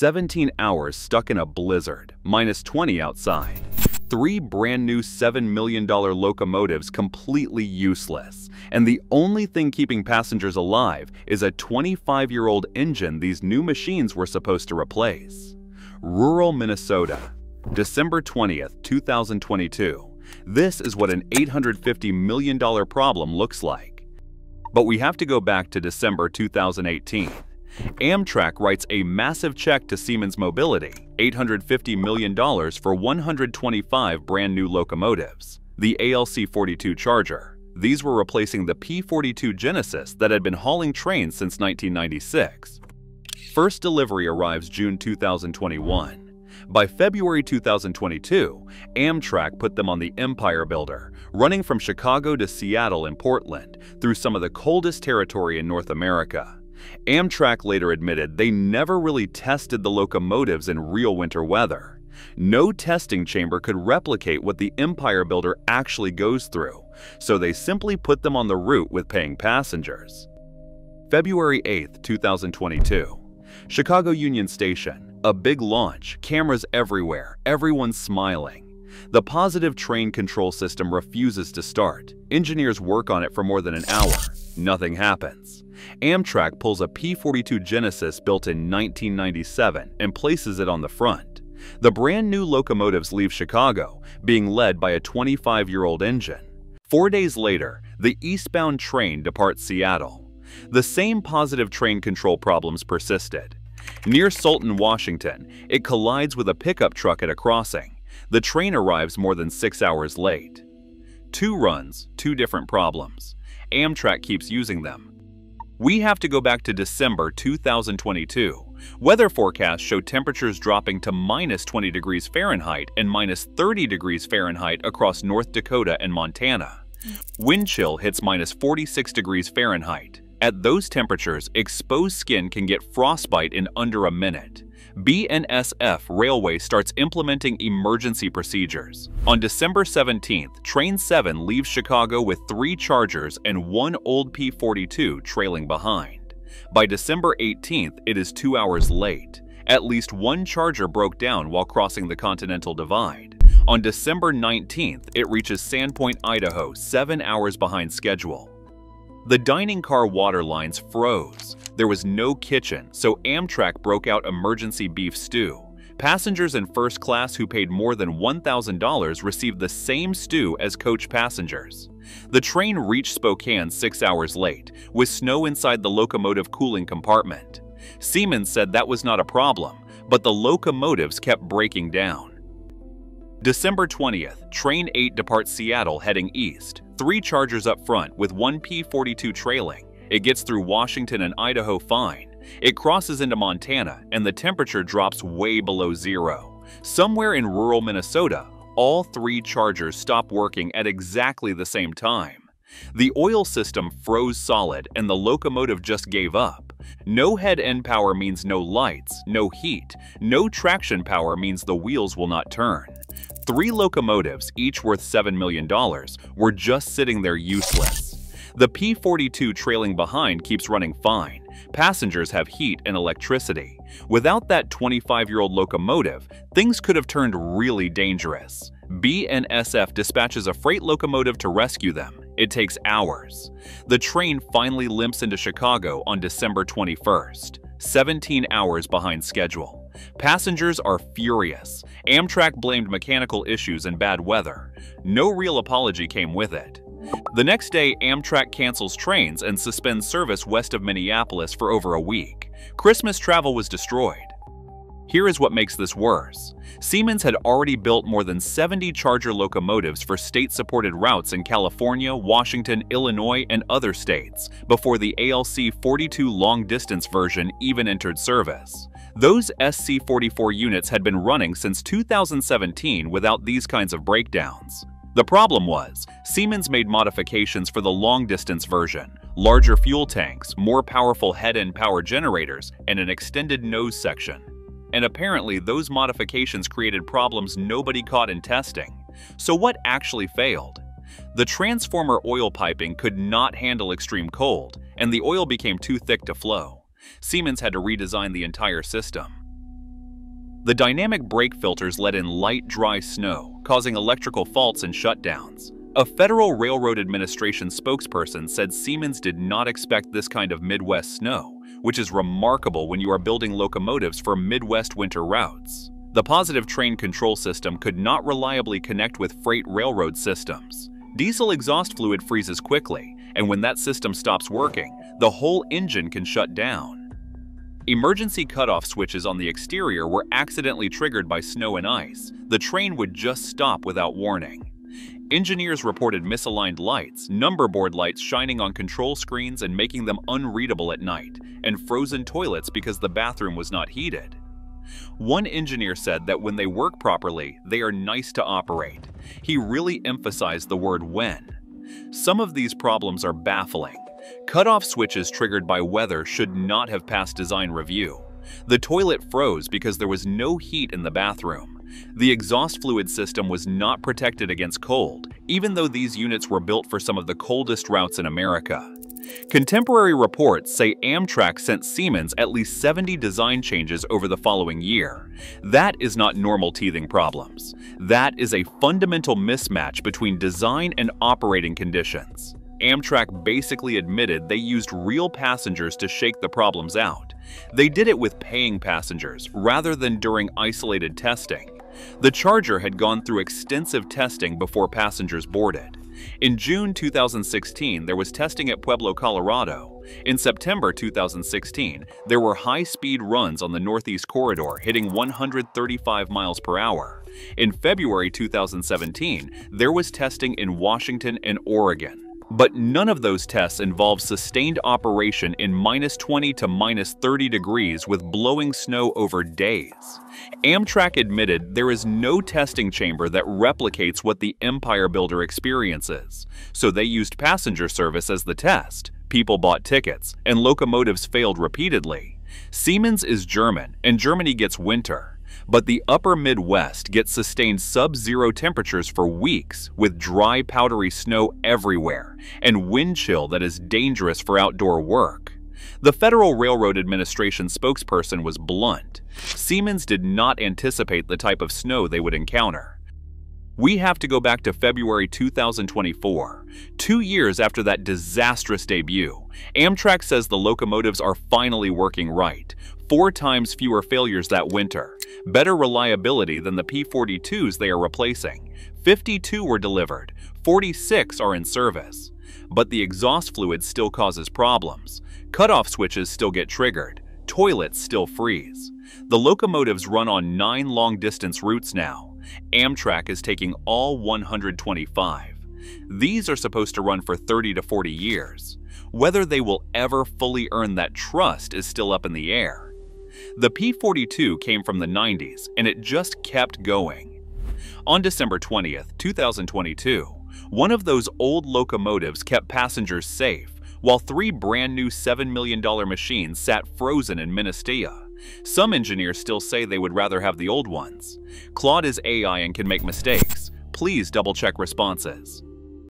17 hours stuck in a blizzard, minus 20 outside. Three brand new $7 million locomotives completely useless, and the only thing keeping passengers alive is a 25-year-old engine these new machines were supposed to replace. Rural Minnesota, December 20th, 2022. This is what an $850 million problem looks like. But we have to go back to December 2018. Amtrak writes a massive check to Siemens Mobility, $850 million for 125 brand new locomotives. The ALC-42 Charger. These were replacing the P-42 Genesis that had been hauling trains since 1996. First delivery arrives June 2021. By February 2022, Amtrak put them on the Empire Builder, running from Chicago to Seattle and Portland through some of the coldest territory in North America. Amtrak later admitted they never really tested the locomotives in real winter weather. No testing chamber could replicate what the Empire Builder actually goes through, so they simply put them on the route with paying passengers. February 8, 2022. Chicago Union Station. A big launch, cameras everywhere, everyone smiling. The positive train control system refuses to start. Engineers work on it for more than an hour. Nothing happens. Amtrak pulls a P-42 Genesis built in 1997 and places it on the front. The brand new locomotives leave Chicago, being led by a 25-year-old engine. Four days later, the eastbound train departs Seattle. The same positive train control problems persisted. Near Sultan, Washington, it collides with a pickup truck at a crossing. The train arrives more than six hours late. Two runs, two different problems. Amtrak keeps using them. We have to go back to December 2022. Weather forecasts show temperatures dropping to minus 20 degrees Fahrenheit and minus 30 degrees Fahrenheit across North Dakota and Montana. Wind chill hits minus 46 degrees Fahrenheit. At those temperatures, exposed skin can get frostbite in under a minute. BNSF Railway starts implementing emergency procedures. On December 17th, Train 7 leaves Chicago with three Chargers and one old P-42 trailing behind. By December 18th, it is two hours late. At least one Charger broke down while crossing the Continental Divide. On December 19th, it reaches Sandpoint, Idaho, seven hours behind schedule. The dining car water lines froze. There was no kitchen, so Amtrak broke out emergency beef stew. Passengers in first class who paid more than $1,000 received the same stew as coach passengers. The train reached Spokane six hours late, with snow inside the locomotive cooling compartment. Siemens said that was not a problem, but the locomotives kept breaking down. December 20th, Train 8 departs Seattle heading east three Chargers up front with one P-42 trailing. It gets through Washington and Idaho fine. It crosses into Montana and the temperature drops way below zero. Somewhere in rural Minnesota, all three Chargers stop working at exactly the same time. The oil system froze solid and the locomotive just gave up. No head-end power means no lights, no heat. No traction power means the wheels will not turn. Three locomotives, each worth $7 million, were just sitting there useless. The P-42 trailing behind keeps running fine. Passengers have heat and electricity. Without that 25-year-old locomotive, things could have turned really dangerous. BNSF dispatches a freight locomotive to rescue them. It takes hours. The train finally limps into Chicago on December 21st, 17 hours behind schedule. Passengers are furious. Amtrak blamed mechanical issues and bad weather. No real apology came with it. The next day, Amtrak cancels trains and suspends service west of Minneapolis for over a week. Christmas travel was destroyed. Here is what makes this worse. Siemens had already built more than 70 Charger locomotives for state-supported routes in California, Washington, Illinois, and other states before the ALC-42 long-distance version even entered service. Those SC44 units had been running since 2017 without these kinds of breakdowns. The problem was, Siemens made modifications for the long-distance version, larger fuel tanks, more powerful head-end power generators, and an extended nose section. And apparently those modifications created problems nobody caught in testing. So what actually failed? The transformer oil piping could not handle extreme cold, and the oil became too thick to flow. Siemens had to redesign the entire system. The dynamic brake filters let in light, dry snow, causing electrical faults and shutdowns. A Federal Railroad Administration spokesperson said Siemens did not expect this kind of Midwest snow, which is remarkable when you are building locomotives for Midwest winter routes. The positive train control system could not reliably connect with freight railroad systems. Diesel exhaust fluid freezes quickly, and when that system stops working, the whole engine can shut down. Emergency cutoff switches on the exterior were accidentally triggered by snow and ice. The train would just stop without warning. Engineers reported misaligned lights, number board lights shining on control screens and making them unreadable at night, and frozen toilets because the bathroom was not heated. One engineer said that when they work properly, they are nice to operate. He really emphasized the word when. Some of these problems are baffling. Cutoff switches triggered by weather should not have passed design review. The toilet froze because there was no heat in the bathroom. The exhaust fluid system was not protected against cold, even though these units were built for some of the coldest routes in America. Contemporary reports say Amtrak sent Siemens at least 70 design changes over the following year. That is not normal teething problems. That is a fundamental mismatch between design and operating conditions. Amtrak basically admitted they used real passengers to shake the problems out. They did it with paying passengers rather than during isolated testing. The Charger had gone through extensive testing before passengers boarded. In June 2016, there was testing at Pueblo, Colorado. In September 2016, there were high-speed runs on the Northeast Corridor hitting 135 miles per hour. In February 2017, there was testing in Washington and Oregon. But none of those tests involve sustained operation in minus 20 to minus 30 degrees with blowing snow over days. Amtrak admitted there is no testing chamber that replicates what the Empire Builder experiences, so they used passenger service as the test. People bought tickets, and locomotives failed repeatedly. Siemens is German, and Germany gets winter. But the upper Midwest gets sustained sub-zero temperatures for weeks with dry powdery snow everywhere and wind chill that is dangerous for outdoor work. The Federal Railroad Administration spokesperson was blunt. Siemens did not anticipate the type of snow they would encounter. We have to go back to February 2024, two years after that disastrous debut. Amtrak says the locomotives are finally working right, four times fewer failures that winter, better reliability than the P-42s they are replacing. 52 were delivered, 46 are in service. But the exhaust fluid still causes problems. Cutoff switches still get triggered. Toilets still freeze. The locomotives run on nine long-distance routes now. Amtrak is taking all 125. These are supposed to run for 30 to 40 years. Whether they will ever fully earn that trust is still up in the air. The P-42 came from the 90s, and it just kept going. On December 20th, 2022, one of those old locomotives kept passengers safe, while three brand new $7 million machines sat frozen in Minnesota. Some engineers still say they would rather have the old ones. Claude is AI and can make mistakes. Please double check responses.